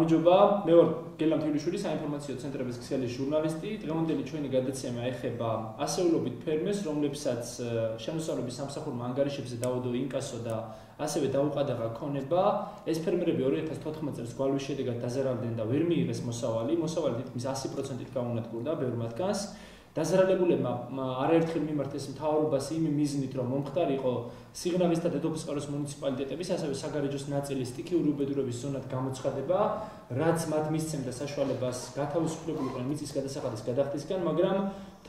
გამარჯობა. მე ვარ გელამ თბილისური საინფორმაციო ცენტრების ქსელი ჟურნალისტი. დღევანდელი ჩვენი გადაცემა ეხება ასეულობით ფერმერს, რომლებსაც შემოსავლების სამსახურმა ანგარიშებზე დაუდო ინკასო და ასევე დაუყადაღა ქონება. ეს ფერმერები 2014 წელს გვალვის შედეგად დაზარალდნენ და ვერ მიიღეს მოსავალი. მოსავალი თითქმის 100%-ით გაუნადგურდა ბევრ მათგანს. დაზარალებულებმა არაერთხელ მიმართეს მთავრობას იმ მიზნით, რომ მომხდარიყო სიგნალის და დედოფისწყაროს მუნიციპალიტეტების, ასევე საგარეჯოს ნაწილის სტიქიური უბედურების ზონად გამოცხადება, რაც მათ მისცემდა საშუალებას გათავისუფლებულიყვნენ მიწის გადასახადის გადახდისგან, მაგრამ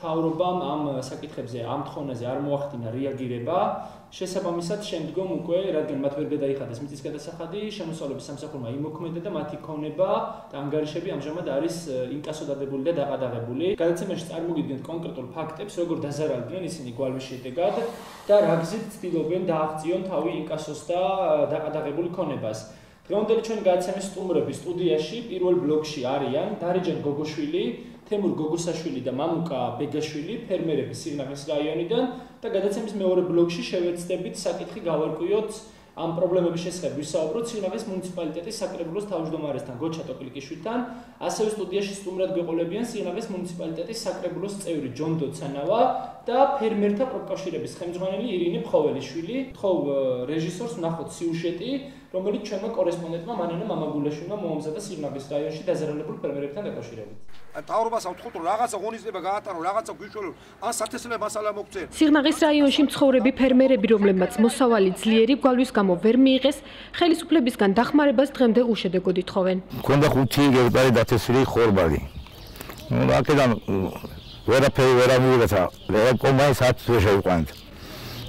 მთავრობამ ამ საკითხებზე ამ თხოვნაზე არ მოახდინა რეაგირება. შესაბამისად, შემდგომ უკვე, რადგან მათ ვერ გადაიხადეს მიწის გადასახადი, შემოსავლების სამსახურმა იმოქმედა და მათი ქონება და ანგარიშები ამჟამად არის ინკასოდადებული და დაყადაღებული. გადაცემაში წარმოგიდგენთ კონკრეტულ ფაქტებს, როგორ დაზარალდნენ ისინი გვალვის შედეგად და რა გზით ცდილობენ დააღწიონ თავი ინკასოს და დაყადაღებული ქონებას. დღევანდელი ჩვენი გადაცემის სტუმრები სტუდიაში პირველ ბლოკში არიან დარეჯან გოგოშვილი, თემურ გოგოსაშვილი და მამუკა ბეგაშვილი ფერმერების სიგნალის რაიონიდან და გადაცემის მეორე ბლოკში შევეცდებით საკითხი გავარკვიოთ ამ პრობლემების შესახებ. ვისაუბროთ სიგნალის მუნიციპალიტეტის საკრებულოს თავმჯდომარესთან გოჩა ტოპლიკიშვილთან ასევე სტუდიაში სტუმრად გვეყოლებიან სიგნალის მუნიციპალიტეტის საკრებულოს წევრი ჯონ დოცანავა და ფერმერთა პროფკავშირების ხელმძღვანელი ირინე ფხოველიშვილი. თხოვ რეჟისორს ნახოთ სიუჟეტი რომელიც ჩვენმა კორესპონდენტმა მანენა მამაგულაშვილმა მოამზადა სიგნალის რაიონში დაზარალებულ ფერმერებთან დაკავშირებით ტაურობას ავთხოვთ რომ რაღაცა ღონისძიება გაატარო, რაღაცა გვიშველო, ან სათესლე მასალა მოგწერ. სიღნაღის რაიონში მცხოვრები ფერმერები, რომლებმაც მოსავალი ძლიერი გვალვის გამო ვერ მიიღეს, ხელისუფლებისგან დახმარებას დღემდე უშედეგოდ ითხოვენ. მქონდა 5 გექტარი დათესილი ხორბალი. ნუ აქედან ვერაფერი ვერ ამიღეთა, რა კომბაინს არ შეიყვანეთ.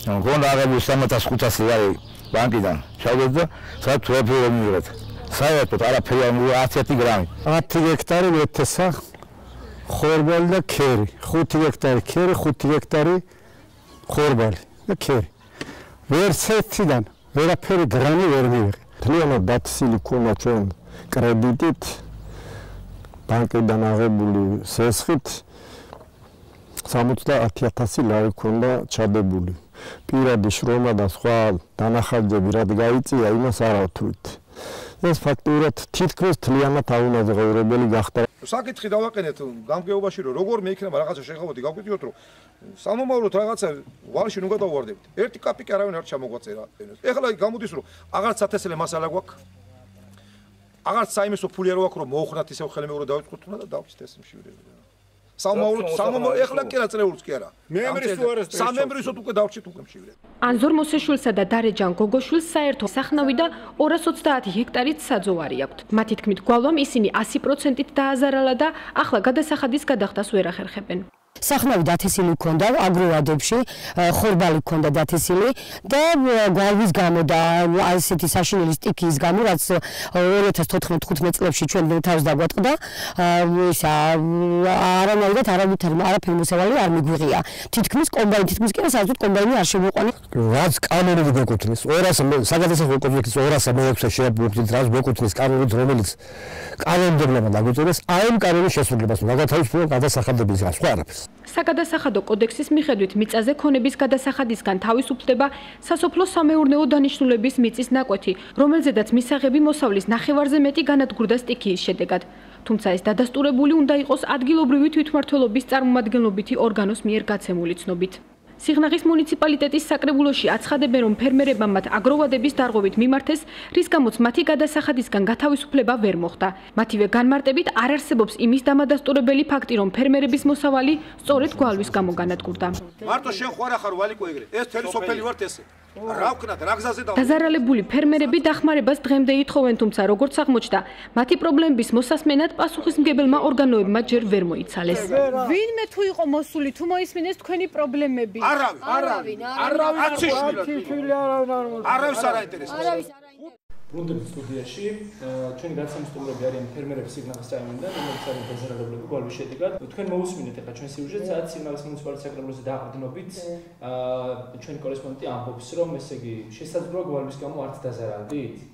ნუ მქონდა აღებული 3500 ლარი ბანკიდან. ჩავედი და საერთოდ ვერაფერი ვერ მიიღეთ. საერთოდ არაფერი არ მივიღე 10 გრამი. 10 გექტარი ვეთესა ხორბალი და ქერი 5 ჰექტარი ქერი 5 ჰექტარი ხორბალი და ქერი ვერსეთიდან ვერაფერი გრანი ვერ მივიღე თლიანად დაცილი ქონა ჩვენ კრედიტით ბანკიდან აღებული სესხით 70000 ლარი ქონდა ჩადებული პირადი შრომა და სხვა დანახარჯები რად გაიწია იმას არ ავთვლით ეს ფაქტურად თითქმის თლიანად აუნაზღაურებელი გახდა. საკითხი დავაყენეთ გამგეობაში რომ როგორ მე იქნება რაღაცა შეხავოდი გავკვირდით რომ სამომავლოდ რაღაცა ვალში ნუ გადავარდებით. ერთი კაპიკი არავინ არ ჩამოგვაწერა. ეხლა გამოდის რომ აღარც ათესლე მასალა გვაქვს. აღარც საიმესო ფული არ გვაქვს რომ მოუხნათ ისევ ხელმეურო დავიწყოთ და დავჭით ეს მშვიდობა. სამომავლოდ სამომავლოდ ეხლა კი რა წრეულს კი არა. მემრის თუ არა სამემრისოთ უკვე დავჭით უკვე მშვიდე ანზორ მოსეშვილსა და დარეჯან გოგოშვილს საერთო სახნავი და 230 ჰექტარით საძოვარი აქვთ. მათი თქმით გვალვამ ისინი 100%-ით დააზარალა და ახლა გადასახადის გადახდას ვერ ახერხებენ სახნავი დათესილი ქონდა აგროვადებში ხორბალი ქონდა დათესილი და გვალვის გამო და ასეთი საშინელი სტიქის გამო რაც 2014-15 წლებში ჩვენ თავს დაგვატყდა ისა არანაირად არავითარი არაფერი მოსავალი არ მიგვიღია. თითქმის კომბაინი თითქმის კი საერთოდ კომბაინი არ შემოყვანი რაც კანონები გვეკუთვნის 200 საგადასახადო კომპლექსის 206 შეაბუქით რაც გვეკუთვნის კანონით რომელიც კანონმდებლობა დაგვეწოდეს აი ამ კანონის შესრულებას მაგათავისუფლება გადასახადების სხვა არაფერს საგადასახადო კოდექსის მიხედვით მიწაზე ქონების გადასახადისგან თავისუფლდება სასოფლო სამეურნეო დანიშნულების მიწის ნაკვეთი, რომელზედაც მისაღები მოსავლის ნახევარზე მეტი განადგურდა სტიქიის შედეგად. თუმცა ეს დადასტურებული უნდა იყოს ადგილობრივი თვითმმართველობის წარმომადგენლობითი ორგანოს მიერ გაცემული ცნობით. სიღნაღის მუნიციპალიტეტის საკრებულოში აცხადებენ, რომ ფერმერებმა მათ აგროვადების დარღვევით მიმართეს, რის გამოც მათი გადასახადისგან გათავისუფლება ვერ მოხდა. მათივე განმარტებით არ არსებობს იმის დამადასტურებელი ფაქტი, რომ ფერმერების მოსავალი სწორედ გვალვის გამო განადგურდა. მარტო შენ ხო არ ახარო ვალიკო ეგრე? ეს თელი სოფელი ვართ ესე. რა ვქნათ, რა გზაზე და დაზარალებული ფერმერები დახმარებას დღემდე ითხოვენ, თუმცა როგორც აღმოჩნდა, მათი პრობლემების მოსასმენად პასუხისმგებელმა ორგანოებმა ჯერ ვერ მოიცალეს. ვინმე თუ იყო მოსული, თუ მოისმინეს თქვენი პრობლემები? არავინ, არავინ, არავინ, აციშვილი არავინ არ მოსული. არავის არ აინტერესებს. არავის არ ბრუნდებით სტუდიაში ჩვენი გაცემის სტუმრები არიან ფერმერები სიგნალის რაიონიდან, რომელიც არის დაზარალებული გვალვის შედეგად. თქვენ მოусმინეთ ახლა ჩვენ სიუჟეტს, სადაც სიგნალის მუნიციპალიტეტის საკრებულოზე დააყრდნობით, აა ჩვენი კორესპონდენტი ამბობს, რომ ესე იგი შესაძლოა გვალვის გამო არც დაზარალდით?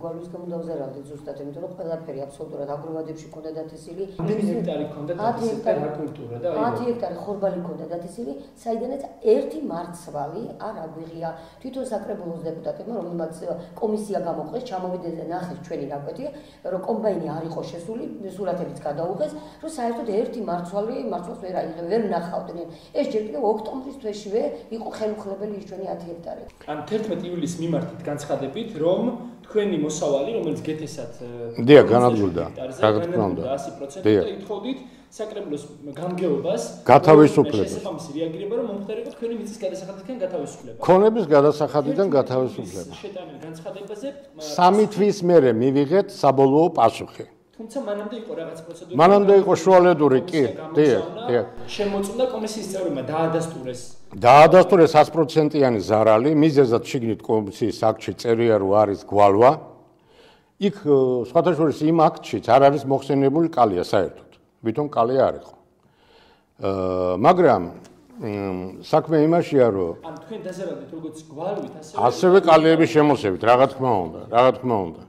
გვალვის გამო დავზარალდი ზუსტად, იმიტომ რომ ყველაფერი აბსოლუტურად აგროვადებში ქონდა დათესილი. 10 ჰექტარი ქონდა 10 დათესილი ჰექტარი. კულტურა და 10 ჰექტარი ხორბალი ქონდა დათესილი, საიდანაც ერთი მარცვალი არ აგვიღია თვითონ საკრებულოს დეპუტატებმა, რომელმაც კომისია გამოყეს, ჩამოვიდეს და ნახეს ჩვენი ნაკვეთი, რომ კომბაინი არ იყო შესული, სურათებიც გადაუღეს, რომ საერთოდ ერთი მარცვალი მარცვალს ვერ აიღე, ვერ ნახავდნენ. ეს ჯერ კიდევ ოქტომბრის თვეშივე იყო ხელუხლებელი ის ჩვენი 10 ჰექტარი. ან 11 ივლისს მიმართით განცხადებით, რომ თქვენი მოსავალი, რომელიც გეთესათ დიახ, განადგურდა. რა თქმა უნდა. 100% დიახ. და ითხოვდით საკრებულოს გამგეობას გათავისუფლებას. შესაბამისი რეაგირება, რომ მომხდარიყო თქვენი მიწის გადასახადებიდან გათავისუფლება. ქონების გადასახადიდან გათავისუფლება. შეტანილ განცხადებაზე სამი თვის მერე მივიღეთ საბოლოო პასუხი. თუმცა მანამდე იყო რაღაც პროცედურა. მანამდე იყო შუალედური, კი, დიახ, დიახ. შემოწმდა კომისიის წევრებმა დაადასტურეს დაადასტურეს 100%-იანი ზარალი, მიზეზად შიგნით კომისიის აქტში წერია რომ არის გვალვა. იქ ო, სხვათა შორის იმ აქტშიც არ არის მოხსენებული კალია საერთოდ. ვითომ კალია არ იყო. აა მაგრამ საქმე იმაშია რომ ან თქვენ დაზარალდით როგორც გვალვით ასევე ასევე კალიების შემოსევით, რა თქმა უნდა, რა თქმა უნდა.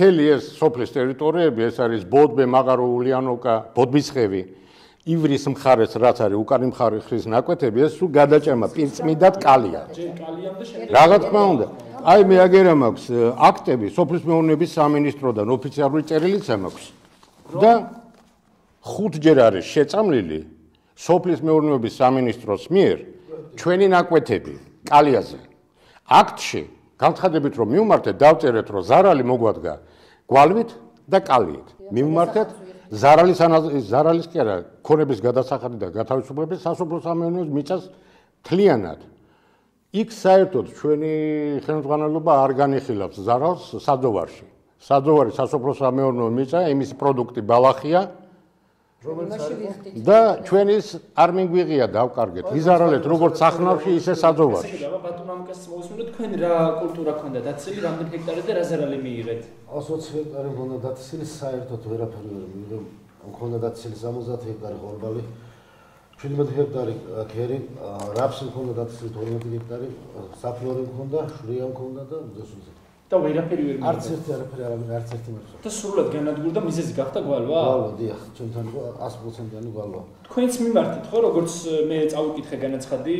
მთელი ეს სოფლის ტერიტორიები, ეს არის ბოდბე, მაღარო, ულიანოვკა, ბოდბისხევი, ივრის მხარეს, რაც არის უკანი მხარის ნაკვეთები, ეს სულ გადაჭემა პირწმიდად კალია. რა თქმა უნდა. აი მე აგერა მაქვს აქტები სოფლის მეურნეობის სამინისტროდან ოფიციალური წერილიც მაქვს. და ხუთჯერ არის შეწამლილი სოფლის მეურნეობის სამინისტროს მიერ ჩვენი ნაკვეთები კალიაზე. აქტში განცხადებით რომ მივმართეთ დავწერეთ რომ ზარალი მოგვადგა გვალვით და კალიით. მივმართეთ ზარალის ზარალის კი არა ქონების გადასახადი და გათავისუფლების სასოფლო სამეურნეო მიწას თლიანად იქ საერთოდ ჩვენი ხელმძღვანელობა არ განიხილავს ზარალს საძოვარში. საძოვარი სასოფლო სამეურნეო მიწა, იმის პროდუქტი ბალახია და ჩვენის არ მიგვიღია დავკარგეთ. ვიზარალეთ როგორც სახნავში, ისე საძოვარში. აბა ბატონ ამკას მოусმინოთ თქვენ რა კულტურა ქონდა დაცილი რამდენი ჰექტარი და რა ზარალი მიიღეთ 120 ჰექტარი მქონდა დაცილი, საერთოდ ვერაფერი ვერ მიიღე. მქონდა დაცილი 70 ჰექტარი ხორბალი, 17 ჰექტარი ქერი, რაფსი მქონდა დაცილი 12 ჰექტარი, საფლორი მქონდა, შვრია მქონდა და უძესულზე. და ვერაფერი ვერ არც ერთი არაფერი არ არც ერთი მეფსო. და სრულად განადგურდა მიზეზი გახდა გვალვა. გვალვა, დიახ, ჩვენთან იყო 100%-იანი გვალვა. თქვენც მიმართეთ ხო? როგორც მე წავიკითხე განაცხადი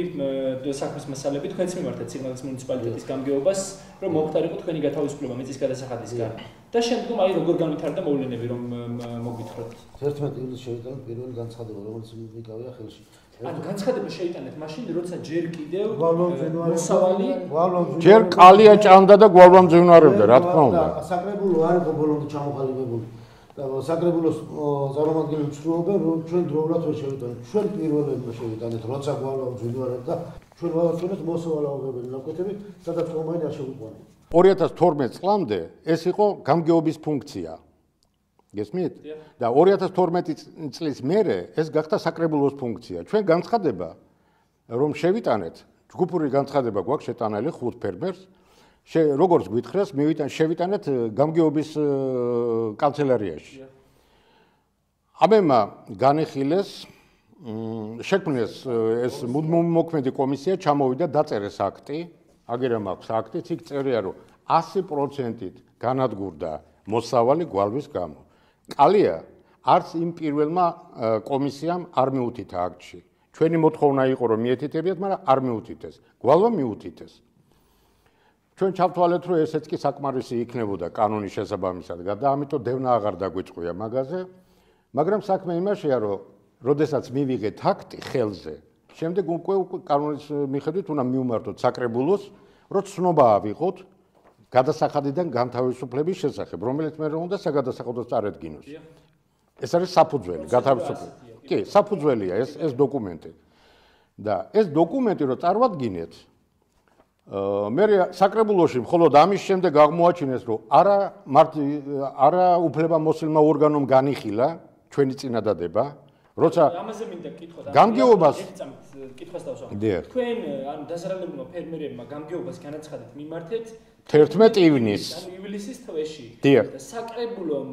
საქმის მასალები თქვენც მიმართეთ სიგნალის მუნიციპალიტეტის გამგეობას რომ მომხდარიყო თქვენი გათავისუფლება მიწის გადასახადისგან. და შემდგომ აი როგორ განვითარდა მოვლენები რომ მ, მოგვითხროთ 11 ივლისს შევიტანეთ პირველი განცხადება, რომელიც მიგავია ხელში. ან განცხადება შეიტანეთ მაშინ როცა ჯერ კიდევ გვალვა მ, მძინვარე მოსავალი გვალვა ჯერ კალია ჭამდა და გვალვა მძინვარებდა, რა თქმა უნდა. და საკრებულო არ იყო ბოლომდე ჩამოყალიბებული. და საკრებულოს ო, წარმომადგენლები ცდილობენ რომ ჩვენ დროულად ვერ შევიტანოთ. ჩვენ პირველებმა შევიტანეთ, როცა გვალვა მძინვარებდა და ჩვენ ვავაცნეთ მოსავალაობებელი ნაკვეთები, სადაც კომბაინი არ შეუყვანია. 2012 წლამდე ეს იყო გამგეობის ფუნქცია. გესმით? და 2012 წლის მერე ეს გახდა საკრებულოს ფუნქცია. ჩვენ განცხადება რომ შევიტანეთ, ჯგუფური განცხადება გვაქვს შეტანილი ხუთ ფერმერს. შე როგორც გვითხრას, მივიტან შევიტანეთ გამგეობის კანცელარიაში. ამემა განიხილეს მ, შექმნეს ეს მუდმივმოქმედი კომისია ჩამოვიდა დაწერეს აქტი აგერა მაქვს აქტიც იქ წერია რომ 100%-ით განადგურდა მოსავალი გვალვის გამო კალია არც იმ პირველმა კომისიამ არ მიუთითა აქტში. ჩვენი მოთხოვნა იყო რომ მიეთითებიათ მაგრამ არ მიუთითეს. გვალვა მიუთითეს. ჩვენ ჩავთვალეთ რომ ესეც კი საკმარისი იქნებოდა კანონის შესაბამისად. და ამიტომ დევნა აღარ დაგვიწყია მაგაზე მაგრამ საქმე იმაშია რომ როდესაც მივიღეთ აქტი ხელზე შემდეგ უკვე კანონის მიხედვით უნდა მივმართოთ საკრებულოს რომ ცნობა ავიღოთ გადასახადიდან განთავისუფლების შესახებ რომელიც მე რომ უნდა საგადასახადოს წარედგინოს ეს არის საფუძველი გათავისუფლება. კი საფუძველია ეს ეს დოკუმენტი. და ეს დოკუმენტი რომ წარვადგინეთ მე საკრებულოში მხოლოდ ამის შემდეგ აღმოაჩინეს რომ არა მართ არა უფლება მოსილმა ორგანომ განიხილა ჩვენი წინადადება როცა ამაზე მინდა კითხოთ გამგეობას- კითხოს დავსვამ თქვენ ანუ დაზარალებულმა ფერმერებმა გამგეობას განაცხადეთ მიმართეთ 11 ივნისს ივლისის თვეში დიახ. საკრებულომ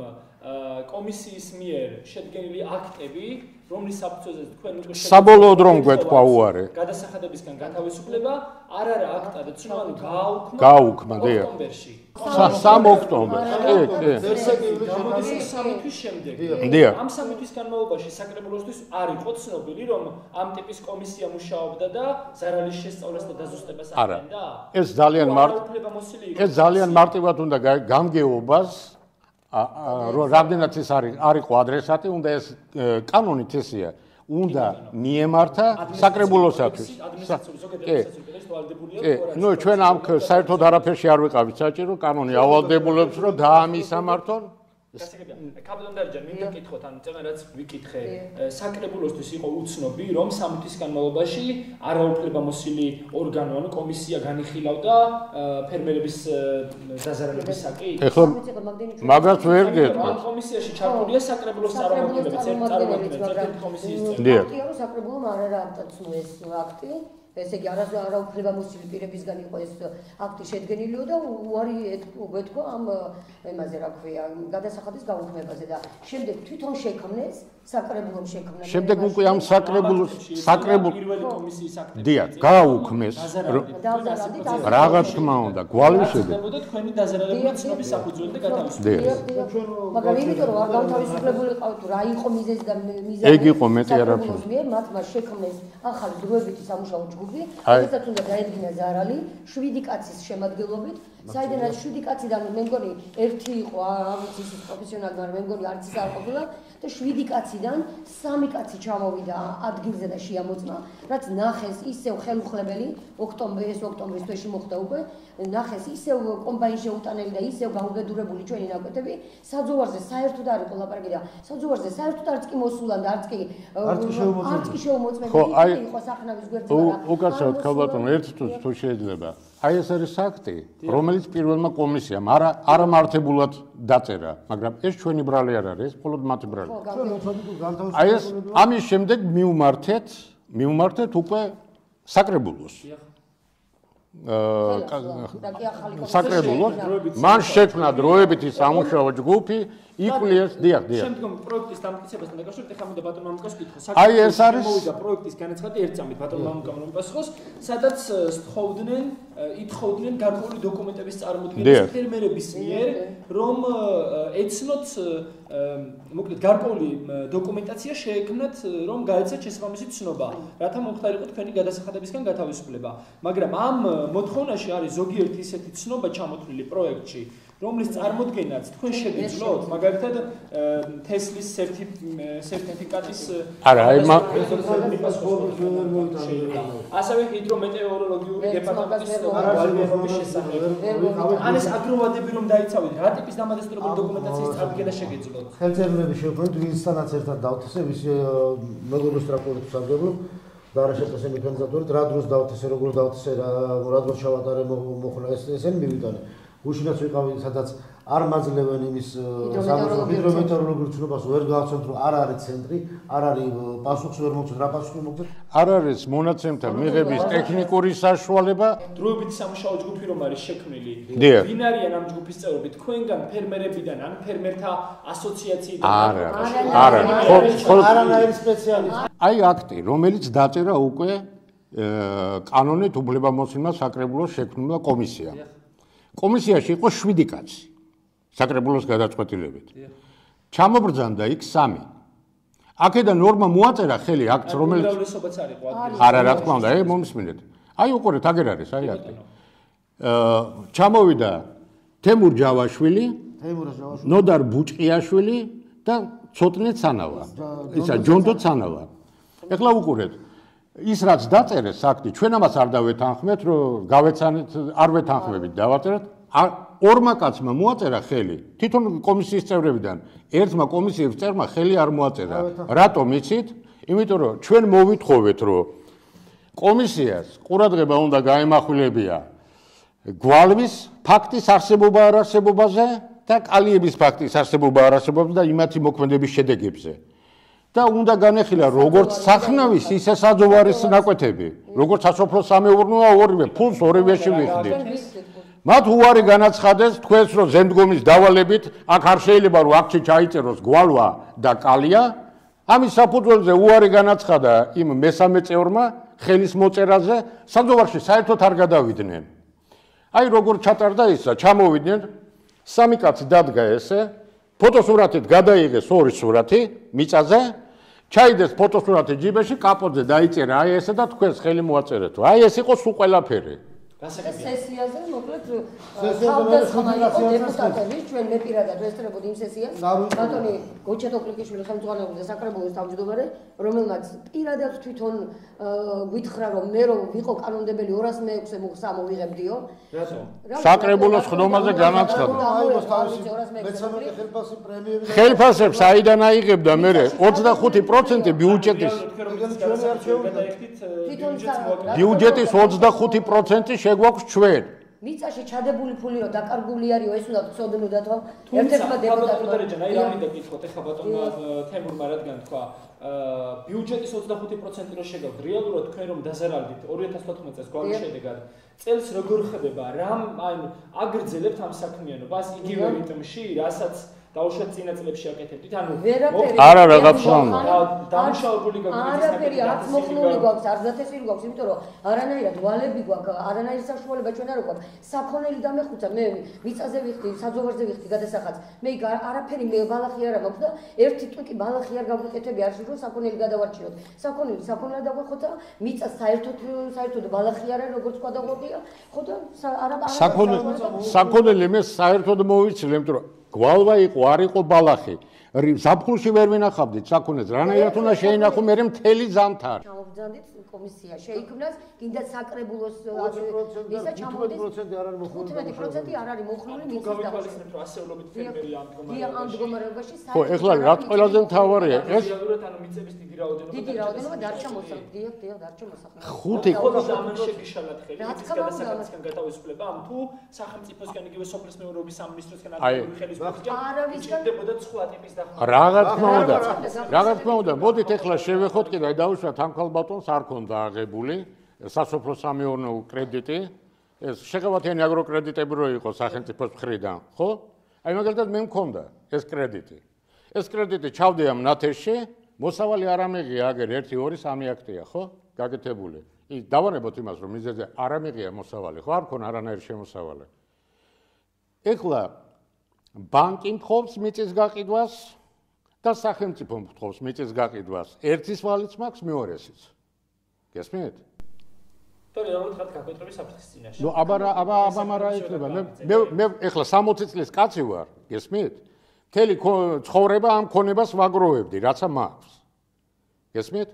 კომისიის მიერ შედგენილი აქტები, რომლის საფუძველზე თქვენ უკვე საბოლოოდ რომ გვეთქვა უარე. გადასახადებისგან გათავისუფლება არ არა აქტად, ცნობილი გააუქმა გააუქმა, დიახ. ოქტომბერში. სა- სამ ოქტომბერს. კი, კი. გამოდის რომ სამი თვის შემდეგ. დიახ. ამ სამი თვის განმავლობაში საკრებულოსთვის არ იყო ცნობილი, რომ ამ ტიპის კომისია მუშაობდა და ზარალის შესწავლას და დაზუსტებას აკეთებდა? ეს ძალიან მარტ მარტივი იყო. ეს ძალიან მარტივად უნდა გა- გამგეობას რომ რამდენად ეს არის არისო ადრესატი, უნდა ეს კანონით ესეა. უნდა მიემართა საკრებულოსათვის. კი. კი, ნუ ჩვენ ამ საერთოდ არაფერში არ ვიყავით საჭირო, კანონი ავალდებულებს რომ დაამისამართონ. გასაგებია. კაპიტან დარჯან, მინდა კითხოთ, ან წემა რაც ვიკითხე, საკრებულოსთვის იყო უცნობი, რომ სამი თვის განმავლობაში არაუფლებამოსილი ორგანო, ანუ კომისია განიხილავდა ფერმერების დაზარალების საკით. ეხლა მაგას ვერ ამ გეტყვით. კომისიაში ჩართულია საკრებულოს წარმომადგენლები, წარმომადგენლები, ერთ კომისიის წევრი. დიახ. საკრებულომ არ არა აქტაცნო ეს აქტი ესე იგი არა არაუფლებამოსილი პირებისგან იყო ეს აქტი შედგენილიო და უარი ეთქვა ამ ემაზე რა ქვია გადასახადის გაუქმებაზე და შემდეგ თვითონ შექმნეს საკრებულომ შექმნა შემდეგ უკვე ამ საკრებულოს საკრებულ პირველი კომისიის აქტი. დიახ, გააუქმეს. რაღაც თქმა უნდა, გვალვიშები. და თქვენი დაზარალებული ცნობის საფუძველზე დიახ. გათავისუფლება. მაგრამ იმიტომ რომ არ გავთავისუფლებული ყავთ რა იყო მიზეზი და მიზანი ეგ იყო მეტი არაფერი. მიერ მათმა შექმნეს ახალი დროებითი სამუშაო ჯგუფი რომელსაც უნდა დაედგინა ზარალი შვიდი კაცის შემადგენლობით საიდანაც შვიდი კაციდან მე მგონი ერთი იყო ამის ის პროფესიონალი მაგრამ მე მგონი არც ის არ ყოფილა და შვიდი კაციდან სამი კაცი ჩამოვიდა ადგილზე და შეამოწმა რაც ნახეს ისევ ხელუხლებელი ოქტომბრის ეს ოქტომბრის თვეში მოხდა უკვე ნახეს ისევ კომბაინ შეუტანელი და ისევ გაუგედურებული ჩვენი ნაკვეთები საძოვარზე საერთოდ არ იყო ლაპარაკი და საძოვარზე საერთოდ არც კი მოსულა და არც კი არც კი შეუმოწმებული. ხო, აი, იყო სახნავის გვერდზე უ- მაგრამ უკაცრავად მოსულა. ერთ თუ შეიძლება. აი ეს არის ფაქტი, რომელიც პირველმა კომისიამ არა არამართებულად დაწერა, მაგრამ ეს ჩვენი ბრალი არ არის, ეს მხოლოდ მათი ბრალი. ხო, ჩვენ გავიგე. უცოდით განთავისუფლებული აი ეს ამის შემდეგ მიუმართეთ, მიუმართეთ უკვე საკრებულოს. აა და კი ახალი კომისია საკრებულოს მან შექმნა დროებითი სამუშაო ჯგუფი იკვლიეს დიახ დიახ. შემდგომ პროექტის დამტკიცებასთან დაკავშირებით ეხლა უნდა ბატონ მამუკას გითხოს აი ეს არის მოვიდა პროექტის განაცხადი ერთ წამით ბატონ მამუკამ რომ პასუხოს სადაც სთხოვდნენ ითხოვდნენ გარკვეული დოკუმენტების წარმოდგენას ფერმერების მიერ რომ ეცნოთ მოკლედ გარკვეული დოკუმენტაცია შეექმნათ, რომ გაეცათ შესაბამისი ცნობა, რათა მომხდარიყო თქვენი გადასახადებისგან გათავისუფლება. მაგრამ ამ მოთხოვნაში არის ზოგიერთი ისეთი ცნობა ჩამოთვლილი პროექტში, რომლის წარმოქმნაც თქვენ შეგიძლიათ მაგალითად თესლის სერტიფ სერტიფიკატის არა, აი, შეიძლება. ასევე ჰიდრომეტეოროლოგიური დეპარტამენტის გარკვეულების შესახებ. ან ეს აგროვადები რომ დაიცავით, რა ტიპის დამადესტურებული დოკუმენტაციის წარდგენა შეგეძლოთ? ხელწერილები შევქმნით ვინსთანაც ერთად დავთესე ვის მეგობრებს ტრაკტორებს საგებო და არა შეტესე მექანიზატორით რა დროს დავთესე როგორ დავთესე რა რა დროს ჩავატარე მო- მოხდა ეს ესენი მივიტანე გუშინაც ვიყავი სადაც არ მაძლევენ იმის ჰიდრომეტეოროლოგიურ ცნობას ვერ გავაცნობთ რომ არ არის ცენტრი არ არის პასუხს ვერ მოგცეთ რა პასუხი მოგცეთ არ არის მონაცემთა მიღების ტექნიკური საშუალება დროებით სამუშაო ჯგუფი რომ არის შექმნილი. ვინ არიან ამ ჯგუფის წევრები? თქვენგან ფერმერებიდან ან ფერმერთა ასოციაციიდან? არა, ან- არა, ხო- ხო- არანაირი სპეციალისტი აი აქტი, რომელიც დაწერა უკვე э, კანონით უფლებამოსილმა საკრებულოს შექმნილა კომისია. კომისიაში იყო 7 კაცი საკრებულოს გადაწყვეტილებით. ჩამობრძანდა იქ 3. აქედან ნორმა მოაწერა ხელი აქტს, რომელიც არა, რა თქმა უნდა, ე მომისმინეთ. აი უყურეთ, აგერ არის, აი აქტი. აა ჩამოვიდა თემურ ჯავაშვილი, თეიმურა ჯავაშვილი ნოდარ ბუჭყიაშვილი და ცოტნე ცანავა. ისა ჯონდო ცანავა. ეხლა უყურეთ. ის რაც დაწერეს აქტი, ჩვენ ამას არ დავეთანხმეთ, რომ გავეცანეთ, არ ვეთანხმებით, დავაწერეთ. არ- ორმა კაცმა მოაწერა ხელი, თვითონ კომისიის წევრებიდან. ერთმა კომისიის წევრმა ხელი არ მოაწერა. რატომ იცით? იმიტომ რომ ჩვენ მოვითხოვეთ, რომ კომისიას ყურადღება უნდა გაემახვილებია გვალვის ფაქტის არსებობა არ არსებობაზე და კალიების ფაქტის არსებობა არ არსებობაზე და იმათი მოქმედების შედეგებზე. და უნდა განეხილა როგორც სახნავის ისე საძოვარის ნაკვეთები, როგორც სასოფლო სამეურნეო ორივე ფულს ორივეში ვიხდით. მათ უარი განაცხადეს თქვენს რომ ზემდგომის დავალებით აქ არ შეიძლება რომ აქ ჩაიწეროს გვალვა და კალია. ამის საფუძველზე უარი განაცხადა იმ მესამე წევრმა ხელის მოწერაზე საზღვარში საერთოდ არ გადავიდნენ. აი როგორ ჩატარდა ისა ჩამოვიდნენ. სამი კაცი დადგა ესე ფოტოსურათით გადაიღეს ორი სურათი მიწაზე ჩაიდეს ფოტოსურათი ჯიბეში კაპოზე დაიწერა აი ესე და თქვენს ხელი მოაწერეთო. აი ეს იყო სულ ყველაფერი სესიაზე მოკლედ თავდასხმაიყო დეპუტატები ჩვენ მე პირადად ვესწრებოდი იმ სესიას. ბატონი გოჩა ტოკლიკიშვილი ხელმძღვანელი და საკრებულოს თავმჯდომარე რომელმაც პირადად თვითონ გითხრა რომ მე რომ ვიყო კანონდებელი 206-ე მუხსა მოვიღებდიო საკრებულოს ხდომაზე განაცხადა. ხელფასებს აიდან აიღებდა? მე 25% ბიუჯეტის ბიუჯეტის 25% შეგვაქვს ჩვენ. მიწაში ჩადებული ფული რო დაკარგული არისო ეს უნდა წოდნოდათო ერთ-ერთმა დეპუტატმა. აი რა მინდა გითხოთ ეხლა ბატონმა თემურმა რადგან თქვა ბიუჯეტის 25% რო შეგავთ რეალურად თქვენ რომ დაზარალდით 2014 წელს გვარი შედეგად წელს როგორ ხდება რამ აი აგრძელებთ ამ საქმიანობას იგივე რიტმში რასაც დაუშვათ წინა წლებში აკეთებდით? ანუ არა რაღაც უნდა დამშავრული გაგვიძახეთ არაფერი არც მოხმული გვაქვს არც დათესილი გვაქვს იმიტომ რომ არანაირად ვალები გვაქვს არანაირი საშუალება ჩვენ არ გვაქვს. საქონელი დამეხუცა მე მიწაზე ვიხდი საძოვარზე ვიხდი გადასახაც. მე არაფერი მე ბალახი არა მაქვს და ერთი ტუკი ბალახი არ გაგვიკეთები არ შეიძლება საქონელი გადავარჩიოთ საქონელი საქონელი დაგვეხოთ და მიწა საერთოდ საერთოდ ბალახი არა როგორც ყოფია ხო და არა საქონელი საქონელი მე საერთოდ მოვიცილე იმიტომ რომ გვალვა იყო, არ იყო ბალახი. ზაფხულში ვერ ვინახავდით საქონელს, რანაირად უნდა შეინახო მე მთელი ზამთარ. ჩამოვძანდით კომისია შეიქმნას, კიდე საკრებულოს ისა ჩამოვიდეს 15% არ არის მოხმული. 15% არ არის მოხმული მიწის და გავიქალისნებთ რომ ასეულობით ფერმერი ამ მდგომარეობაში. ამ მდგომარეობაში ხო, ეხლა რა ყველაზე მთავარია, ეს რეალურად ანუ მიწების დიდი რაოდენობა. დიდი რაოდენობა დარჩა მოსახლე. დიახ, დიახ, დარჩა მოსახლე. ხუთი ხო და ამან შეგიშალათ ხელი მიწის გადასახადისგან გადავისვლება ამ თუ სახელმწიფოსგან იგივე სოფლის მეურნეობის სამინისტროსგან ადგილობრივი ხელისუფლებისგან არავისგან დებოდა სხვა ტიპის დახმარება. რაღა თქმა უნდა. რაღა თქმა უნდა, მოდით ეხლა შევეხოთ კიდე დაუშვათ ამ ქალბატონს არ ქონდა აღებული სასოფლო სამეურნეო კრედიტი. ეს შეღავათიანი აგროკრედიტები რო იყო სახელმწიფოს მხრიდან, ხო? აი მაგალითად მე მქონდა ეს კრედიტი. ეს კრედიტი ჩავდი ამ ნათეში, მოსავალი არამეღია აგერ 1 2 3 აქტია, ხო? გაკეთებული. ის დავანებოთ იმას, რომ მიზეზე არამეღია მოსავალი, ხო? არ ქონა არანაირი შემოსავალი. ეხლა ბანკი მთხოვს მიწის გაყიდვას და სახელმწიფო მთხოვს მიწის გაყიდვას. ერთის ვალიც მაქვს მეორესიც. გესმით? თორე რა ვთქვათ გაკეთრების საფრთხის წინაშე. ნუ აბა აბა აბა მარა იქნება. მე მე მე ეხლა 60 წლის კაცი ვარ, გესმით? მთელი ცხოვრება ამ ქონებას ვაგროვებდი, რაცა მაქვს. გესმით?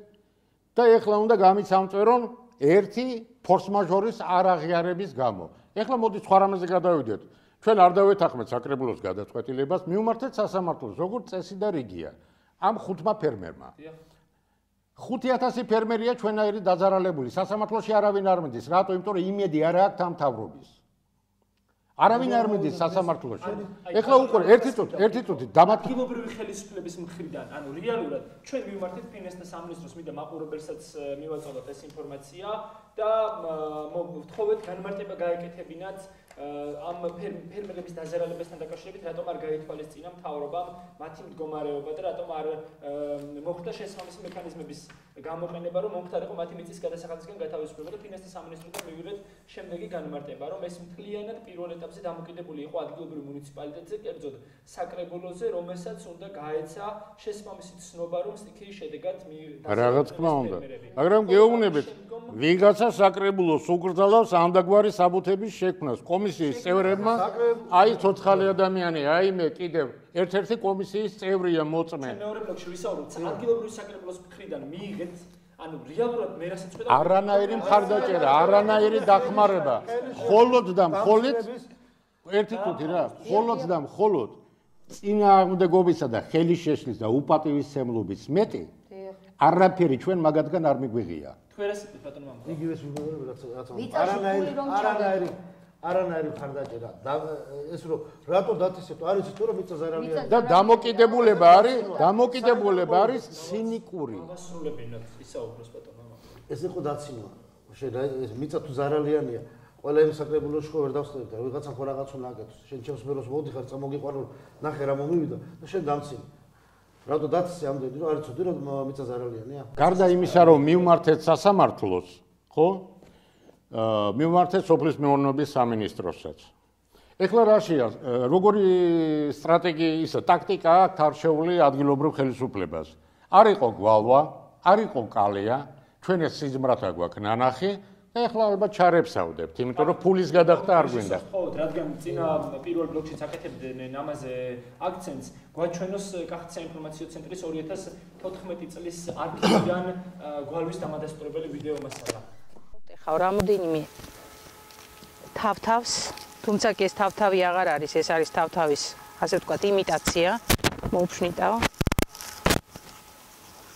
და ეხლა უნდა გამიცამწერონ ერთი ფორს მაჟორის არაღიარების გამო. ეხლა მოდი სხვა რამეზე გადავიდეთ. ჩვენ არ დავეთანხმეთ საკრებულოს გადაწყვეტილებას, მიუმართეთ სასამართლოს, როგორც წესი და რიგია. ამ ხუთმა ფერმერმა. 5000 ფერმერია ჩვენაირი დაძარალებული. სასამართლოში არავინ არ მიდის, რატო? იმიტომ რომ იმედი არ აქვს ამ თავრობის. არავინ არ მიდის სასამართლოში. ეხლა უყურე, ერთი წუთი, ერთი წუთი, დამათქილობრივი ხელისუფლების მხრიდან, ანუ რეალურად ჩვენ მივმართეთ ფინანსთა სამინისტროს მიდა მაყურებელსაც მივაწოდოთ ეს ინფორმაცია და ვთხოვეთ განმარტება გაეკეთებინათ ამ ფერმერების დაზარალებასთან დაკავშირებით რატომ არ გაითვალისწინა მთავრობამ მათი მდგომარეობა და რატომ არ მოხდა შესაბამისი მექანიზმების გამოყენება რომ მომხდარიყო მათი მიწის გადასახადისგან გათავისუფლება და ფინანსთა სამინისტროდან მივიღეთ შემდეგი განმარტება რომ ეს მთლიანად პირველ ეტაპზე დამოკიდებული იყო ადგილობრივ მუნიციპალიტეტზე კერძოდ საკრებულოზე რომელსაც უნდა გაეცა შესაბამისი ცნობა რომ სტიქიის შედეგად რაღაც თქმა უნდა. მაგრამ გეუბნებით ვიღაცა საკრებულოს უკრძალავს ამდაგვარი საბუთების შექმნას. კომისიის წევრებმა აი ცოცხალი ადამიანი აი მე კიდევ ერთ-ერთი კომისიის წევრია მოწმე. მეორე ბლოკში ვისაუბროთ ადგილობრივი საკრებულოს მხრიდან მიიღეთ ანუ რეალურად მე რასაც ვხედავ არანაირი მხარდაჭერა არანაირი დახმარება. ხოლოდ და მხოლოდ ერთი თუთი რა ხოლოდ და მხოლოდ წინააღმდეგობისა და ხელიშეშლის და უპატივისცემლობის მეტი არაფერი ჩვენ მაგათგან არ მიგვიღია თქვენ რასით ბატონო მამა იგივე სულ რაც რაც არანაირი არანაირი არანაირი ხარდაჭერა და ეს რომ რატო დათესეთ არის ის რომ მიწა ზარალია. და დამოკიდებულება არის დამოკიდებულება არის სინიკური. გასრულებინოთ ისაუბროს ბატონო ეს იყო დაცინვა. შენ ეს მიწა თუ ზარალიანია ყველა იმ საკრებულოში ხო ვერ დავსწრებ და ვიღაცამ ხო რაღაც უნდა აკეთოს. შენ ჩემს მეროს მოდიხარ, წამოგიყვანო, ნახე რა მომივიდა და შენ დამცინე. რატო დაცი ამდენი რომ არ იცოდი რომ მიწა ზარალიანია? გარდა იმისა რომ მივმართეთ სასამართლოს, ხო? აა მივმართეთ სოფლის მეურნეობის სამინისტროსაც. ეხლა რაშია, როგორი სტრატეგია ისა, ტაქტიკა აქვს არჩეული ადგილობრივ ხელისუფლებას? არ იყო გვალვა, არ იყო კალია, ჩვენ ეს სიზმრათა გვაქვს ნანახი, ეხლა ალბათ ჩარებსავდებთ, იმიტომ რომ ფულის გადახდა არ გვინდა. ხო, რადგან წინა პირველ ბლოკში წაკეთებდნენ ამაზე აქცენტს, გვაჩვენოს კახცა ინფორმაციო ცენტრის 2014 წლის არქივიდან გვალვის დამადასტურებელი ვიდეო მასალა. ხავ რამოდენიმე თავთავს, თუმცა კი ეს თავთავი აღარ არის, ეს არის თავთავის, ასე ვთქვათ, იმიტაცია. მოუფშნიტაო.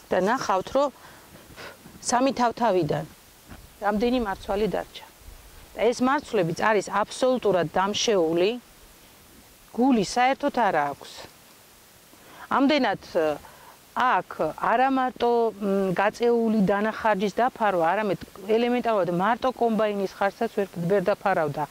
და ნახავთ, რომ სამი თავთავიდან რამდენი მარცვალი დარჩა. და ეს მარცვლებიც არის აბსოლუტურად დამშეული. გული საერთოდ არ აქვს. ამდენად აქ არა მარტო გაწეული დანახარჯის დაფარვა, არამედ ელემენტარულად მარტო კომბაინის ხარსაც ვერ ვერ დაფარავდა.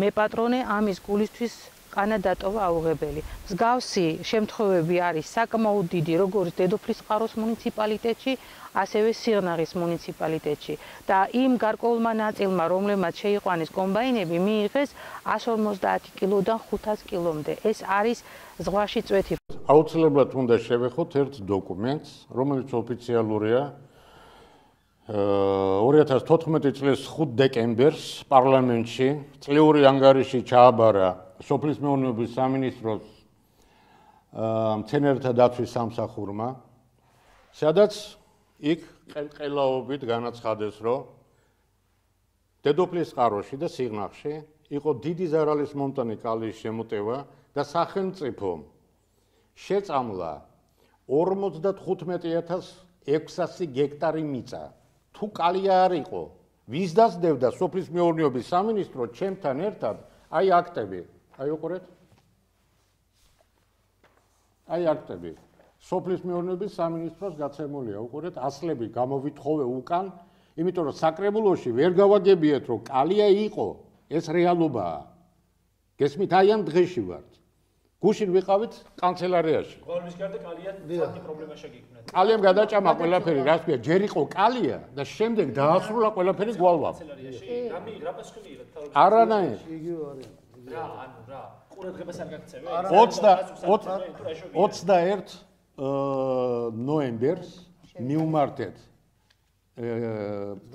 მე პატრონე ამის გულისთვის ყანა დატოვა აუღებელი. მსგავსი შემთხვევები არის საკმაოდ დიდი, როგორც დედოფლის ყაროს მუნიციპალიტეტში, ასევე სიღნაღის მუნიციპალიტეტში და იმ გარკვეულმა ნაწილმა, რომლებმაც შეიყვანეს კომბაინები, მიიღეს 150 კილოდან 500 კილომდე. ეს არის ზღვაში წვეთი. აუცილებლად უნდა შევეხოთ ერთ დოკუმენტს, რომელიც ოფიციალურია. 2014 წლის 5 დეკემბერს პარლამენტში წლიური ანგარიში ჩააბარა სოფლის მეურნეობის სამინისტროს მცენარეთა დაცვის სამსახურმა, სადაც იქ ყელყელაობით განაცხადეს, რომ დედოფლის ყაროში და სიღნაღში იყო დიდი ზარალის მომტანი კალის შემოტევა და სახელმწიფო შეწამლა 55600 გექტარი მიწა. თუ კალია არ იყო, ვის დასდევდა სოფლის მეურნეობის სამინისტრო ჩემთან ერთად აი აქტები. აი უყურეთ. აი აქტები. სოფლის მეურნეობის სამინისტროს გაცემულია. უყურეთ, ასლები გამოვითხოვე უკან, იმიტომ რომ საკრებულოში ვერ გავაგებიეთ, რომ კალია იყო, ეს რეალობაა. გესმით, აი ამ დღეში ვართ. გუშინ ვიყავით კანცელარიაში. გვალვის გარდა კალია ფაქტი პრობლემა შეგიქმნა. კალიამ გადაჭამა ყველაფერი, რა თქმა უნდა, ჯერ იყო კალია და შემდეგ დაასრულა ყველაფერი გვალვა. კანცელარიაში. რამე რა პასუხი იღეთ თავი? არანაირ. იგივე არის. რა, ანუ რა, ყურადღებას არ გაქცევე? 20 21 ნოემბერს მიუმართეთ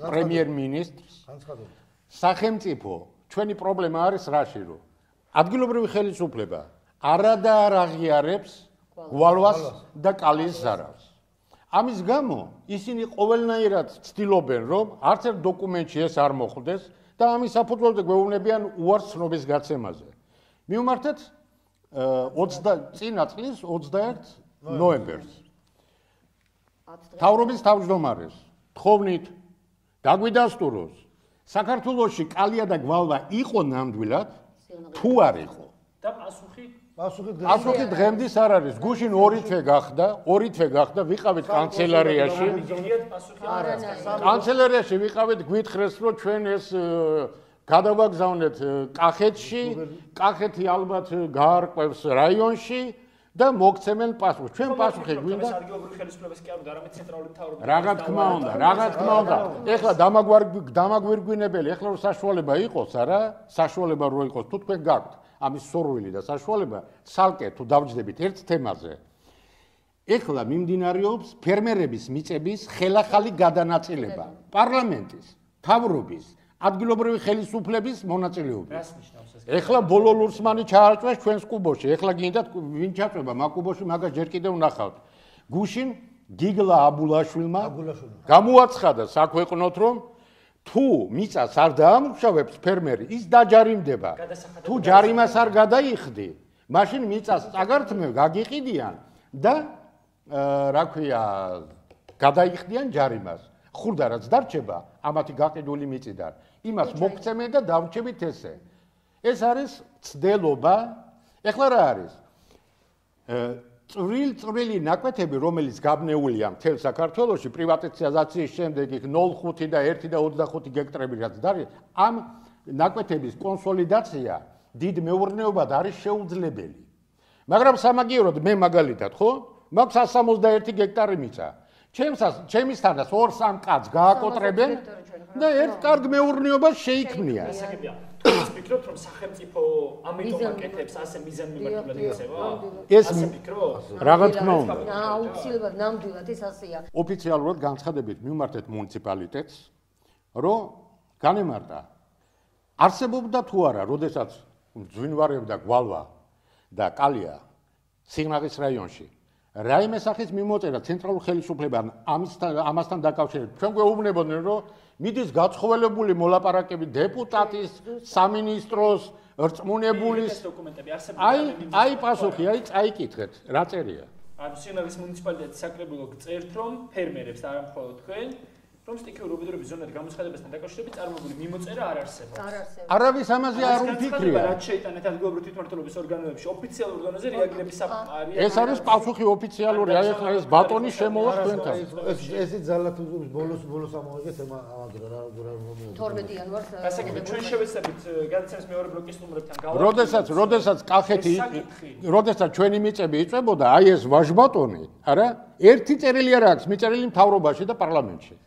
პრემიერ-მინისტრს სახელმწიფო ჩვენი პრობლემა არის რაში რომ? ადგილობრივი ხელისუფლება არადარ აღიარებს გვალვას და კალის ზარავს. ამის გამო ისინი ყოველნაირად ცდილობენ რომ არც ერთ დოკუმენტში ეს არ მოხვდეს და ამის საფუძველზე გვეუბნებიან უარს ცნობის გაცემაზე. მიუმართეთ 20 წინა წლის 21 ნოემბერს. თავრობის თავმჯდომარეს თხოვნით დაგვიდასტუროს. საქართველოსი კალია და გვალვა იყო ნამდვილად თუ არ იყო. და პასუხი პასუხი დღემდის არ არის. გუშინ ორი თვე გახდა ორი თვე გახდა ვიყავით კანცელარიაში. კანცელარიაში ვიყავით გვითხრეს რომ ჩვენ ეს გადავაგზავნეთ კახეთში. კახეთი ალბათ გაარკვევს რაიონში და მოგცემენ პასუხს. ჩვენ პასუხი გვინდა სარგებლობრივი ხელისუფლების კი არ უნდა, არამედ ცენტრალური მთავრობა. რაღა თქმა უნდა, რაღა თქმა უნდა. ეხლა დამაგვირგვინებელი, ეხლა რომ საშუალება იყოს, არა? საშუალება რო იყოს, თუ თქვენ გაქვთ ამის სურვილი და საშუალება, სალკე თუ დავჯდებით ერთ თემაზე. ეხლა მიმდინარეობს ფერმერების მიწების ხელახალი გადანაწილება პარლამენტის, თავრობის, ადგილობრივი ხელისუფლების მონაწილეობით. რას ნიშნავს ეს? ეხლა ბოლო ლურსმანი ჩაარწეს ჩვენს კუბოში. ეხლა გინდათ ვინ ჩაწება მაკუბოში, მაგას ჯერ კიდევ ნახავთ. გუშინ გიგლა აბულაშვილმა გამოაცხადა საქვეყნოდ რომ თუ მიწას არ დაამუშავებს ფერმერი, ის დაჯარიმდება. თუ ჯარიმას არ გადაიხდი, მაშინ მიწას წაგართმევ გაგიყიდიან და რა ქვია, გადაიხდიან ჯარიმას. ხურდა რაც დარჩება ამათი გაყიდული მიწიდან. იმას მოგცემენ და დავრჩებით ესე. ეს არის ცდელობა. ეხლა რა არის? წვრილ წვრილი ნაკვეთები რომელიც გაბნეულია მთელ საქართველოში პრივატიზაციის შემდეგ იქ 0.5 და 1 და 25 გექტრები რაც დარი ამ ნაკვეთების კონსოლიდაცია დიდ მეურნეობად არის შეუძლებელი. მაგრამ სამაგიეროდ მე მაგალითად ხო? მაქვს 161 გექტარი მიწა. ჩემსას ჩემისთანაც 2-3 კაცს გააკოტრებენ და ერთ კარგ მეურნეობას შეიქმნია. ის ფიქრობთ რომ სახელმწიფო ამიტომ აკეთებს ასე მიზანმიმართულად იქცევა? ეს ფიქრო? რა თქმა უნდა. აუცილებლად ნამდვილად ეს ასეა. ოფიციალურად განცხადებით მიმართეთ მუნიციპალიტეტს, რომ განემარტა არსებობდა თუ არა, როდესაც ძვინვარებდა გვალვა და კალია სიგნალის რაიონში რაიმე სახის მიმოწერა ცენტრალურ ხელისუფლებამ ამისთან ამასთან დაკავშირებით. ჩვენ გვეუბნებოდნენ რომ მიდის გაცხოველებული მოლაპარაკები დეპუტატის სამინისტროს რწმუნებულის დოკუმენტები არსებობენ აი აი პასუხი აი წაიკითხეთ რა წერია? ანუ სიგნალის მუნიციპალიტეტის საკრებულო წერთ რომ ფერმერებს არა მხოლოდ თქვენ რომ სტიქიურ უბედურების ზონად გამოცხადებასთან დაკავშირებით წარმოებული მიმოწერა არ არსებობს. არ არსებობს. არავის ამაზე არ უფიქრია. რაც შეიტანეთ ადგილობრივ თვითმმართველობის ორგანოებში ოფიციალურ დონეზე რეაგირების საფარია. ეს არის პასუხი ოფიციალური, აი ახლა ეს ბატონის შემოვა თქვენთან. ეს ესეც ძალათ ბოლოს ბოლოს ამოვიგეთ ემა ამაგრა რა რა 12 იანვარს იგი ჩვენ შევეცდებით გადაცემის მეორე ბლოკის ნომრებთან გავა. როდესაც როდესაც კახეთი როდესაც ჩვენი მიწები იწვებოდა, აი ეს ვაჟბატონი, არა? ერთი წერილი არ აქვს მიწერილი მთავრობაში და პარლამენტში.